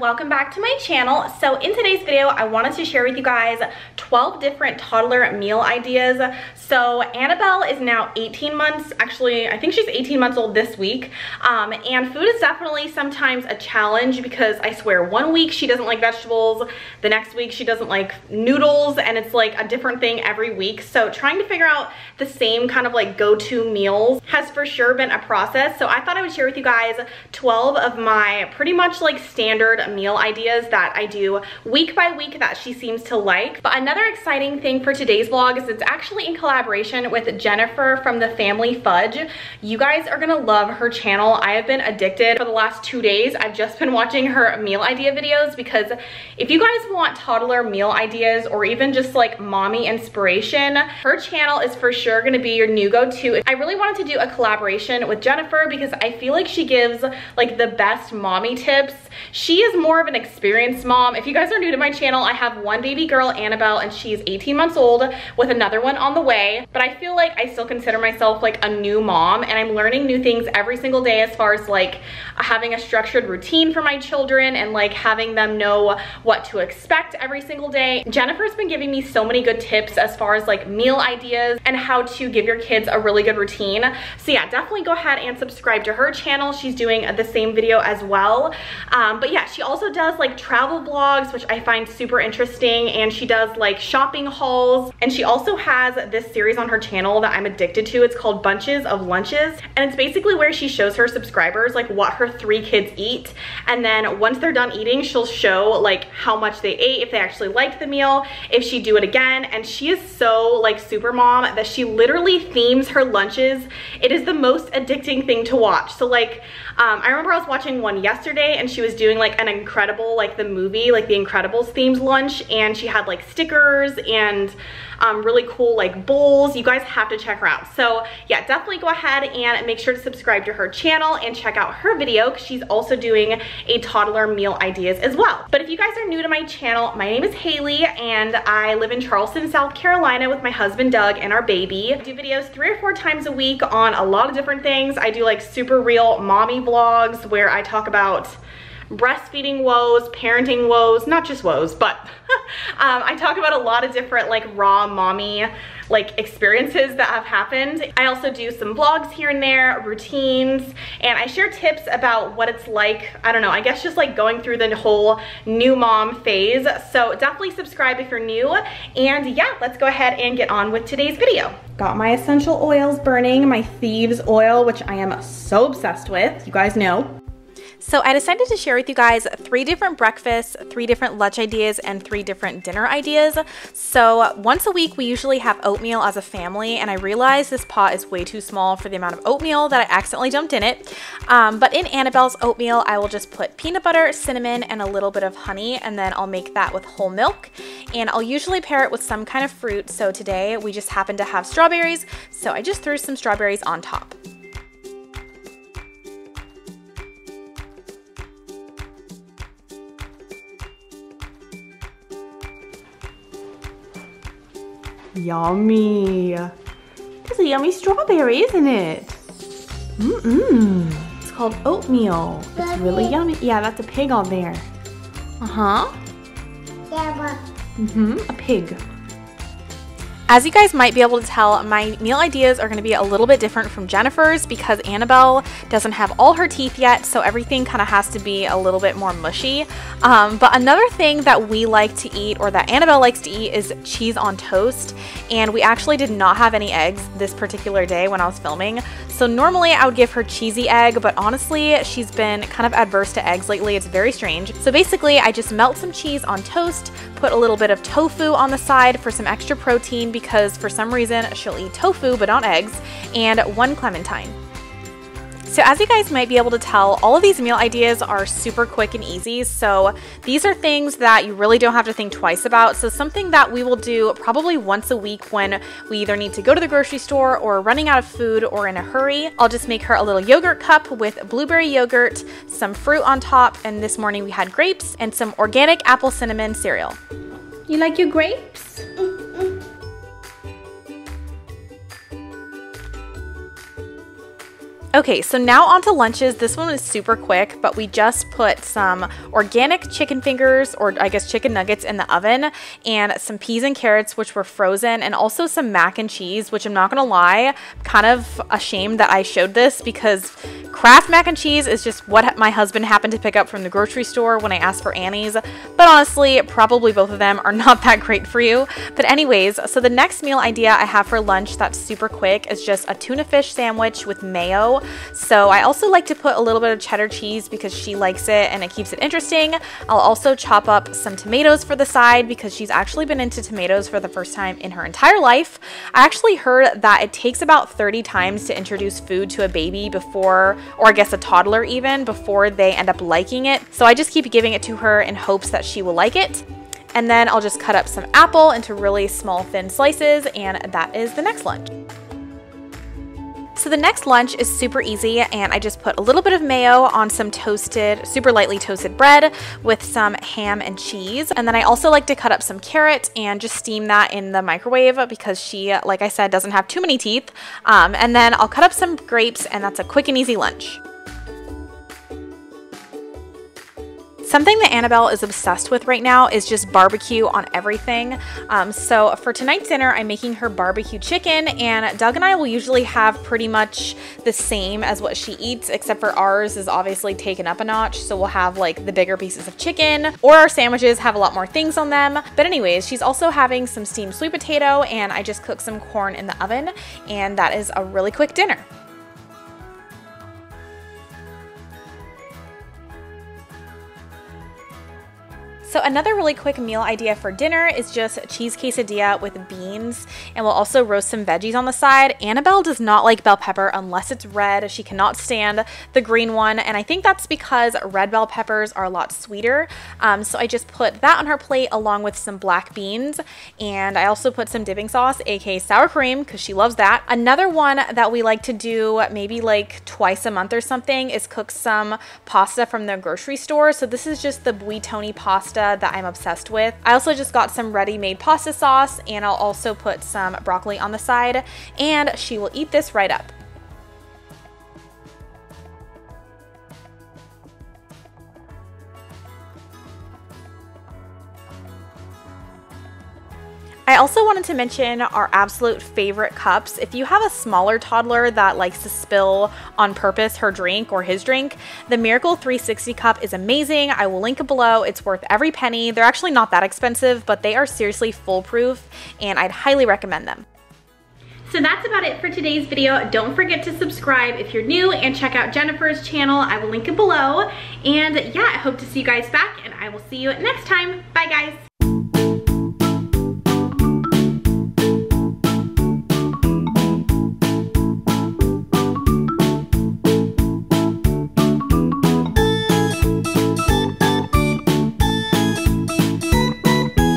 welcome back to my channel. So in today's video, I wanted to share with you guys 12 different toddler meal ideas. So Annabelle is now 18 months. Actually, I think she's 18 months old this week. Um, and food is definitely sometimes a challenge because I swear one week she doesn't like vegetables, the next week she doesn't like noodles, and it's like a different thing every week. So trying to figure out the same kind of like go-to meals has for sure been a process. So I thought I would share with you guys 12 of my pretty much like standard meal ideas that I do week by week that she seems to like. But another exciting thing for today's vlog is it's actually in collaboration with Jennifer from the Family Fudge. You guys are gonna love her channel. I have been addicted for the last two days. I've just been watching her meal idea videos because if you guys want toddler meal ideas or even just like mommy inspiration, her channel is for sure gonna be your new go-to. I really wanted to do a collaboration with Jennifer because I feel like she gives like the best mommy tips. She is more of an experienced mom. If you guys are new to my channel, I have one baby girl, Annabelle, and she's 18 months old with another one on the way. But I feel like I still consider myself like a new mom and I'm learning new things every single day as far as like having a structured routine for my children and like having them know what to expect every single day. Jennifer's been giving me so many good tips as far as like meal ideas and how to give your kids a really good routine. So yeah, definitely go ahead and subscribe to her channel. She's doing the same video as well. Um, but yeah, she also does like travel vlogs, which I find super interesting. And she does like shopping hauls. And she also has this series on her channel that I'm addicted to. It's called Bunches of Lunches. And it's basically where she shows her subscribers like what her three kids eat. And then once they're done eating, she'll show like how much they ate, if they actually liked the meal, if she do it again. And she is so like super mom that she literally themes her lunches. It is the most addicting thing to watch. So like, um, I remember I was watching one yesterday and she was doing like an incredible, like the movie, like the Incredibles themed lunch. And she had like stickers and um, really cool like bowls. You guys have to check her out. So yeah, definitely go ahead and make sure to subscribe to her channel and check out her video because she's also doing a toddler meal ideas as well. But if you guys are new to my channel, my name is Hayley and I live in Charleston, South Carolina with my husband Doug and our baby. I do videos three or four times a week on a lot of different things. I do like super real mommy vlogs where I talk about breastfeeding woes, parenting woes, not just woes, but um, I talk about a lot of different like raw mommy like experiences that have happened. I also do some vlogs here and there, routines, and I share tips about what it's like, I don't know, I guess just like going through the whole new mom phase. So definitely subscribe if you're new. And yeah, let's go ahead and get on with today's video. Got my essential oils burning, my Thieves oil, which I am so obsessed with, you guys know. So I decided to share with you guys three different breakfasts, three different lunch ideas, and three different dinner ideas. So once a week, we usually have oatmeal as a family, and I realized this pot is way too small for the amount of oatmeal that I accidentally dumped in it. Um, but in Annabelle's oatmeal, I will just put peanut butter, cinnamon, and a little bit of honey, and then I'll make that with whole milk. And I'll usually pair it with some kind of fruit. So today we just happen to have strawberries, so I just threw some strawberries on top. Yummy. That's a yummy strawberry, isn't it? Mm-mm. It's called oatmeal. It's really yummy. Yeah, that's a pig on there. Uh-huh. Yeah, Mm-hmm. A pig. As you guys might be able to tell, my meal ideas are going to be a little bit different from Jennifer's because Annabelle doesn't have all her teeth yet, so everything kind of has to be a little bit more mushy. Um, but another thing that we like to eat, or that Annabelle likes to eat, is cheese on toast. And we actually did not have any eggs this particular day when I was filming. So normally I would give her cheesy egg, but honestly, she's been kind of adverse to eggs lately. It's very strange. So basically, I just melt some cheese on toast, put a little bit of tofu on the side for some extra protein because for some reason she'll eat tofu but not eggs, and one clementine. So as you guys might be able to tell, all of these meal ideas are super quick and easy. So these are things that you really don't have to think twice about. So something that we will do probably once a week when we either need to go to the grocery store or running out of food or in a hurry. I'll just make her a little yogurt cup with blueberry yogurt, some fruit on top, and this morning we had grapes and some organic apple cinnamon cereal. You like your grapes? Mm-hmm. Okay, so now on to lunches. This one is super quick, but we just put some organic chicken fingers, or I guess chicken nuggets in the oven, and some peas and carrots, which were frozen, and also some mac and cheese, which I'm not gonna lie, kind of ashamed that I showed this because Kraft mac and cheese is just what my husband happened to pick up from the grocery store when I asked for Annie's, but honestly, probably both of them are not that great for you. But anyways, so the next meal idea I have for lunch that's super quick is just a tuna fish sandwich with mayo so I also like to put a little bit of cheddar cheese because she likes it and it keeps it interesting. I'll also chop up some tomatoes for the side because she's actually been into tomatoes for the first time in her entire life. I actually heard that it takes about 30 times to introduce food to a baby before, or I guess a toddler even, before they end up liking it. So I just keep giving it to her in hopes that she will like it. And then I'll just cut up some apple into really small thin slices and that is the next lunch. So the next lunch is super easy and I just put a little bit of mayo on some toasted, super lightly toasted bread with some ham and cheese. And then I also like to cut up some carrot and just steam that in the microwave because she, like I said, doesn't have too many teeth. Um, and then I'll cut up some grapes and that's a quick and easy lunch. Something that Annabelle is obsessed with right now is just barbecue on everything. Um, so for tonight's dinner, I'm making her barbecue chicken and Doug and I will usually have pretty much the same as what she eats, except for ours is obviously taken up a notch. So we'll have like the bigger pieces of chicken or our sandwiches have a lot more things on them. But anyways, she's also having some steamed sweet potato and I just cooked some corn in the oven and that is a really quick dinner. So another really quick meal idea for dinner is just cheese quesadilla with beans and we'll also roast some veggies on the side. Annabelle does not like bell pepper unless it's red. She cannot stand the green one and I think that's because red bell peppers are a lot sweeter. Um, so I just put that on her plate along with some black beans and I also put some dipping sauce, aka sour cream because she loves that. Another one that we like to do maybe like twice a month or something is cook some pasta from the grocery store. So this is just the Buitoni pasta that I'm obsessed with. I also just got some ready-made pasta sauce and I'll also put some broccoli on the side and she will eat this right up. I also wanted to mention our absolute favorite cups. If you have a smaller toddler that likes to spill on purpose her drink or his drink, the Miracle 360 cup is amazing. I will link it below. It's worth every penny. They're actually not that expensive, but they are seriously foolproof and I'd highly recommend them. So that's about it for today's video. Don't forget to subscribe if you're new and check out Jennifer's channel. I will link it below. And yeah, I hope to see you guys back and I will see you next time. Bye guys.